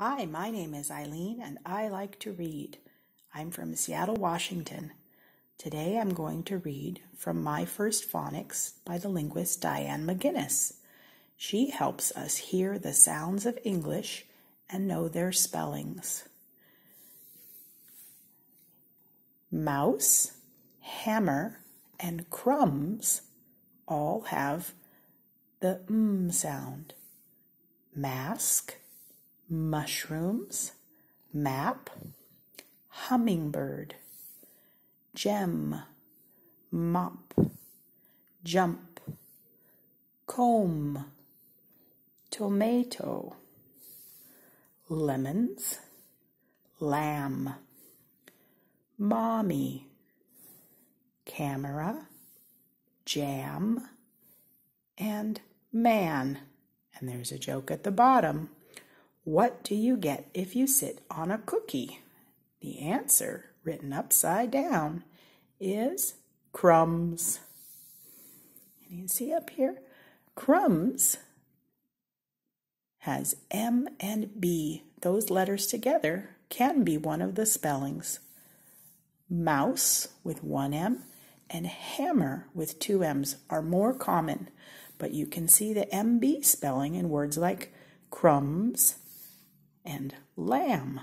Hi, my name is Eileen and I like to read. I'm from Seattle, Washington. Today I'm going to read from My First Phonics by the linguist Diane McGuinness. She helps us hear the sounds of English and know their spellings. Mouse, hammer, and crumbs all have the m sound. Mask, mushrooms, map, hummingbird, gem, mop, jump, comb, tomato, lemons, lamb, mommy, camera, jam, and man. And there's a joke at the bottom. What do you get if you sit on a cookie? The answer, written upside down, is crumbs. And you see up here, crumbs has M and B. Those letters together can be one of the spellings. Mouse with one M and hammer with two M's are more common, but you can see the MB spelling in words like crumbs and lamb.